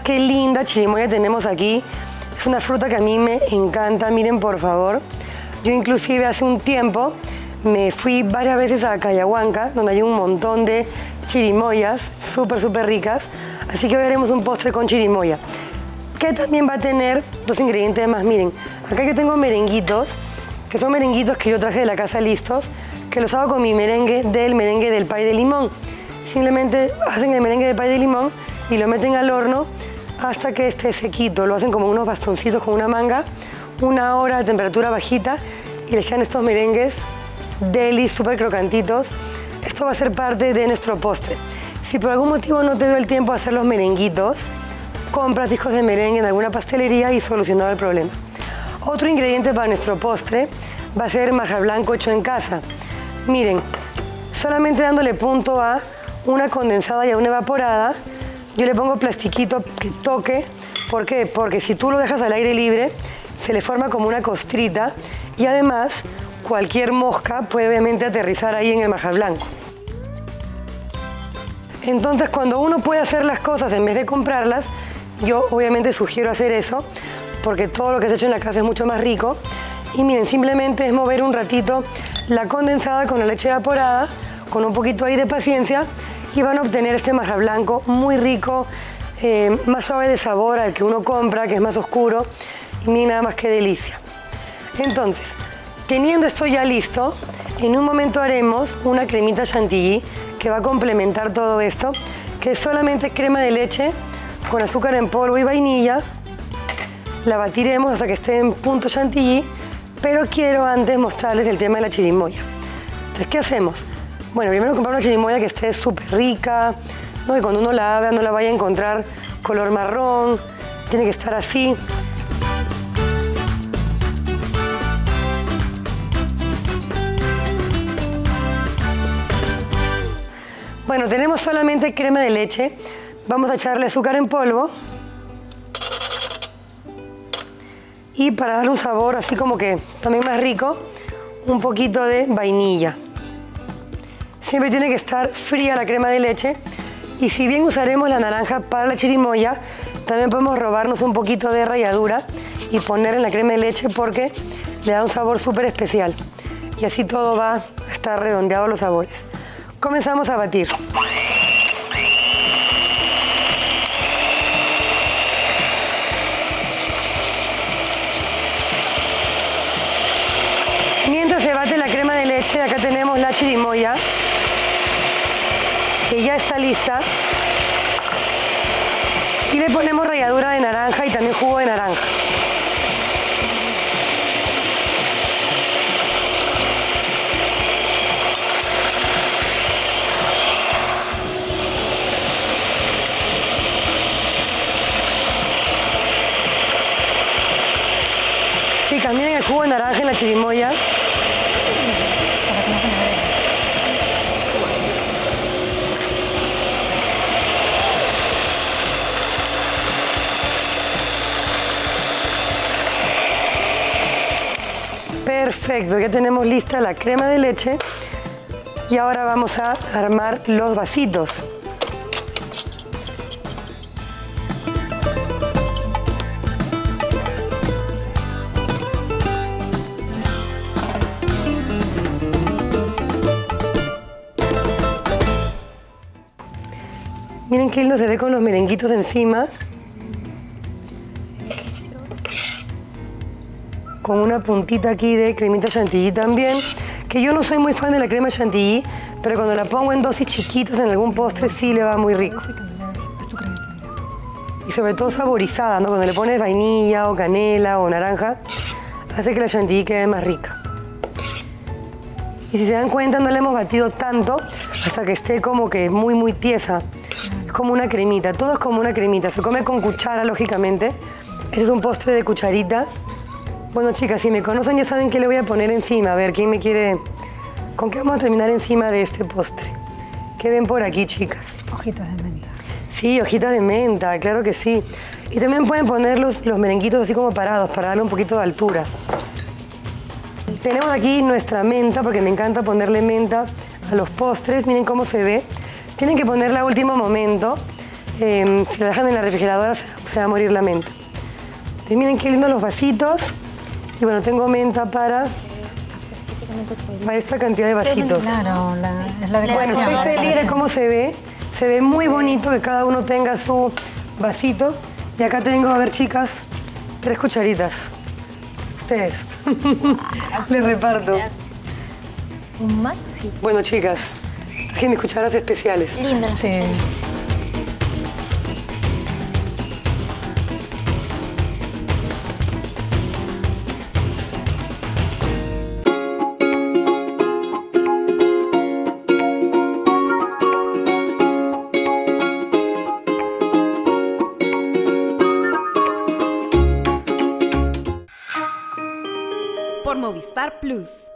qué linda chirimoya tenemos aquí. Es una fruta que a mí me encanta, miren por favor. Yo inclusive hace un tiempo me fui varias veces a Cayahuanca, donde hay un montón de chirimoyas súper, súper ricas. Así que hoy haremos un postre con chirimoya. Que también va a tener dos ingredientes más. Miren, acá que tengo merenguitos, que son merenguitos que yo traje de la casa listos, que los hago con mi merengue del merengue del pay de limón. Simplemente hacen el merengue de pay de limón y lo meten al horno hasta que esté sequito. Lo hacen como unos bastoncitos con una manga, una hora a temperatura bajita y les quedan estos merengues deli, súper crocantitos. Esto va a ser parte de nuestro postre. Si por algún motivo no te dio el tiempo de hacer los merenguitos, compras discos de merengue en alguna pastelería y solucionado el problema. Otro ingrediente para nuestro postre va a ser maja blanco hecho en casa. Miren, solamente dándole punto a una condensada y a una evaporada, yo le pongo plastiquito que toque. ¿Por qué? Porque si tú lo dejas al aire libre, se le forma como una costrita y además cualquier mosca puede obviamente aterrizar ahí en el majar blanco. Entonces cuando uno puede hacer las cosas en vez de comprarlas, yo obviamente sugiero hacer eso porque todo lo que se ha hecho en la casa es mucho más rico. Y miren, simplemente es mover un ratito la condensada con la leche evaporada, con un poquito ahí de paciencia y van a obtener este maja blanco muy rico, eh, más suave de sabor al que uno compra, que es más oscuro. Y miren nada más que delicia. Entonces, teniendo esto ya listo, en un momento haremos una cremita chantilly que va a complementar todo esto, que es solamente crema de leche con azúcar en polvo y vainilla. La batiremos hasta que esté en punto chantilly, pero quiero antes mostrarles el tema de la chirimoya. Entonces, ¿qué hacemos? Bueno, primero comprar una chirimoya que esté súper rica, ¿no? que cuando uno la abra no la vaya a encontrar color marrón, tiene que estar así. Bueno, tenemos solamente crema de leche. Vamos a echarle azúcar en polvo. Y para darle un sabor así como que también más rico, un poquito de vainilla. Siempre tiene que estar fría la crema de leche. Y si bien usaremos la naranja para la chirimoya, también podemos robarnos un poquito de ralladura y poner en la crema de leche porque le da un sabor súper especial. Y así todo va a estar redondeado los sabores. Comenzamos a batir. Mientras se bate la crema de leche, acá tenemos la chirimoya que ya está lista. Y le ponemos ralladura de naranja y también jugo de naranja. Chicas, miren el jugo de naranja en la chirimoya. Perfecto, ya tenemos lista la crema de leche y ahora vamos a armar los vasitos. Miren qué lindo se ve con los merenguitos encima. Con una puntita aquí de cremita chantilly también. Que yo no soy muy fan de la crema chantilly, pero cuando la pongo en dosis chiquitas en algún postre sí le va muy rico. Y sobre todo saborizada, ¿no? Cuando le pones vainilla o canela o naranja, hace que la chantilly quede más rica. Y si se dan cuenta, no la hemos batido tanto hasta que esté como que muy, muy tiesa. Es como una cremita, todo es como una cremita. Se come con cuchara, lógicamente. Este es un postre de cucharita. Bueno, chicas, si me conocen ya saben qué le voy a poner encima. A ver, ¿quién me quiere...? ¿Con qué vamos a terminar encima de este postre? ¿Qué ven por aquí, chicas? Hojitas de menta. Sí, hojitas de menta, claro que sí. Y también pueden poner los, los merenguitos así como parados para darle un poquito de altura. Tenemos aquí nuestra menta, porque me encanta ponerle menta a los postres. Miren cómo se ve. Tienen que ponerla a último momento. em, si la dejan en la refrigeradora se, se va a morir la menta. Entonces, miren qué lindos los vasitos. Y bueno, tengo menta para, para esta cantidad de vasitos. Claro, la, es la Bueno, estoy feliz de cómo se ve. Se ve muy bonito que cada uno tenga su vasito. Y acá tengo, a ver chicas, tres cucharitas. Ustedes. Les reparto. Un maxi. Bueno, chicas, traje mis cucharas especiales. Linda. Sí. Movistar Plus.